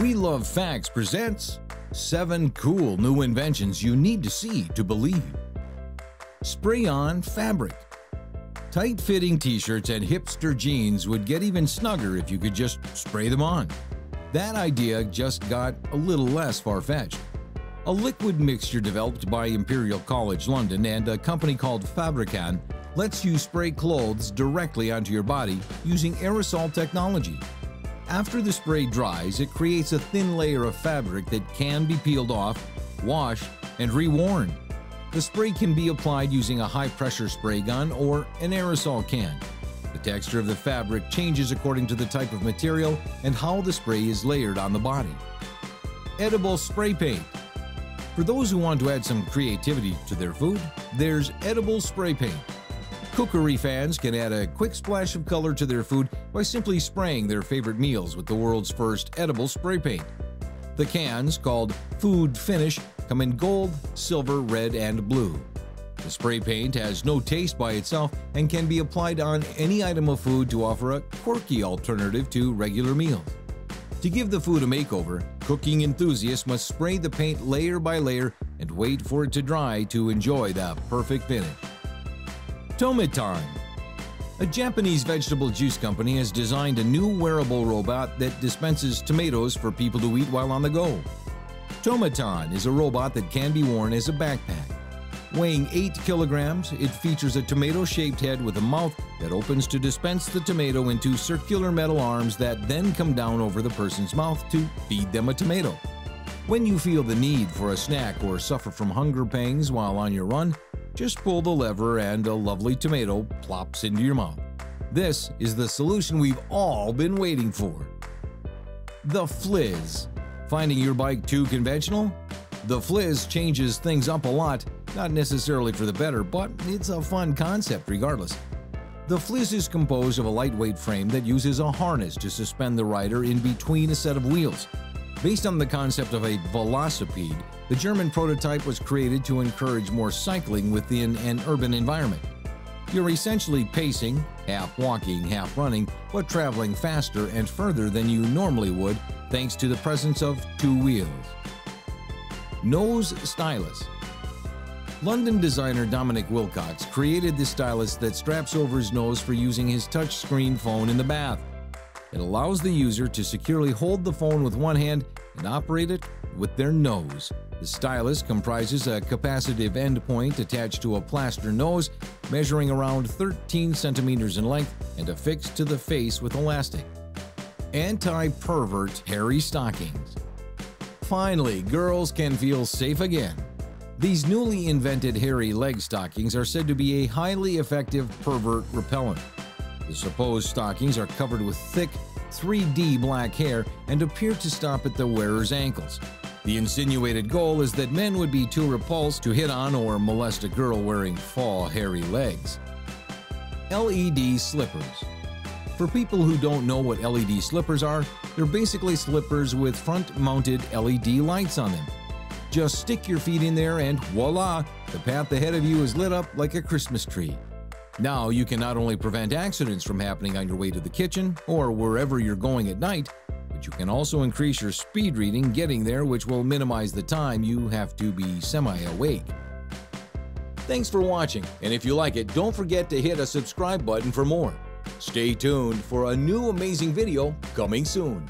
We Love Facts presents 7 cool new inventions you need to see to believe. Spray on fabric. Tight fitting t shirts and hipster jeans would get even snugger if you could just spray them on. That idea just got a little less far fetched. A liquid mixture developed by Imperial College London and a company called Fabrican lets you spray clothes directly onto your body using aerosol technology. After the spray dries, it creates a thin layer of fabric that can be peeled off, washed, and reworn. The spray can be applied using a high pressure spray gun or an aerosol can. The texture of the fabric changes according to the type of material and how the spray is layered on the body. Edible spray paint. For those who want to add some creativity to their food, there's edible spray paint. Cookery fans can add a quick splash of color to their food by simply spraying their favorite meals with the world's first edible spray paint. The cans, called Food Finish, come in gold, silver, red, and blue. The spray paint has no taste by itself and can be applied on any item of food to offer a quirky alternative to regular meals. To give the food a makeover, cooking enthusiasts must spray the paint layer by layer and wait for it to dry to enjoy the perfect finish. Tomaton. A Japanese vegetable juice company has designed a new wearable robot that dispenses tomatoes for people to eat while on the go. Tomaton is a robot that can be worn as a backpack. Weighing 8 kilograms, it features a tomato-shaped head with a mouth that opens to dispense the tomato into circular metal arms that then come down over the person's mouth to feed them a tomato. When you feel the need for a snack or suffer from hunger pangs while on your run, just pull the lever and a lovely tomato plops into your mouth. This is the solution we've all been waiting for. The Fliz. Finding your bike too conventional? The Fliz changes things up a lot, not necessarily for the better, but it's a fun concept regardless. The Fliz is composed of a lightweight frame that uses a harness to suspend the rider in between a set of wheels. Based on the concept of a velocipede, the German prototype was created to encourage more cycling within an urban environment. You're essentially pacing, half walking, half running, but traveling faster and further than you normally would thanks to the presence of two wheels. Nose Stylus London designer Dominic Wilcox created the stylus that straps over his nose for using his touchscreen phone in the bath. It allows the user to securely hold the phone with one hand and operate it with their nose. The stylus comprises a capacitive endpoint attached to a plaster nose measuring around 13 centimeters in length and affixed to the face with elastic. Anti-pervert hairy stockings. Finally, girls can feel safe again. These newly invented hairy leg stockings are said to be a highly effective pervert repellent. The supposed stockings are covered with thick, 3D black hair and appear to stop at the wearer's ankles. The insinuated goal is that men would be too repulsed to hit on or molest a girl wearing fall, hairy legs. LED slippers. For people who don't know what LED slippers are, they're basically slippers with front-mounted LED lights on them. Just stick your feet in there and voila, the path ahead of you is lit up like a Christmas tree. Now you can not only prevent accidents from happening on your way to the kitchen or wherever you're going at night, but you can also increase your speed reading getting there, which will minimize the time you have to be semi-awake. Thanks for watching, and if you like it, don't forget to hit a subscribe button for more. Stay tuned for a new amazing video coming soon.